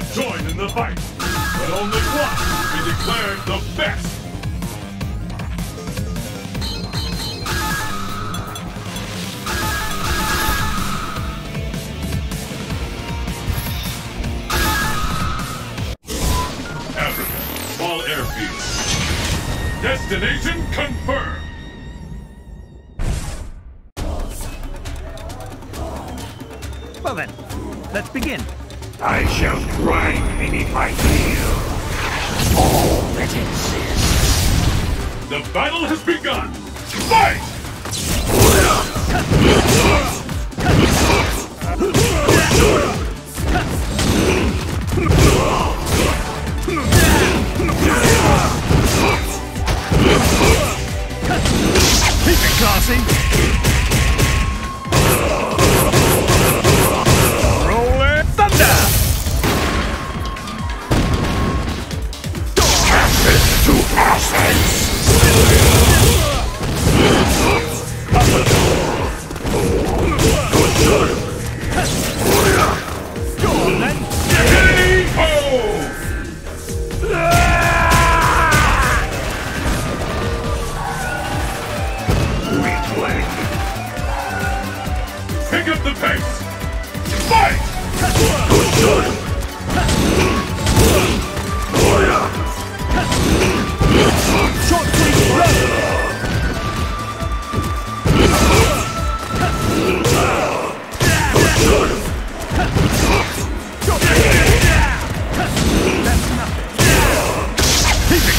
to join in the fight, but only one be declared the best. Destination confirmed. Well then, let's begin. I shall grind beneath my heel. All that exists. The battle has begun. Fight! Keep it classy. To. Weakling. Pick up the pace. Fight! Short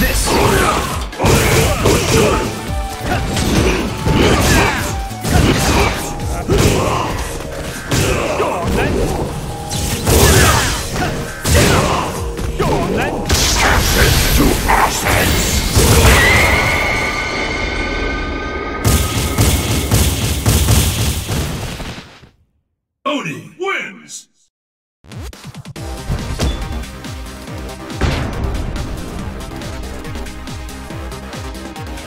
this! Ashes to ashes! Oni wins!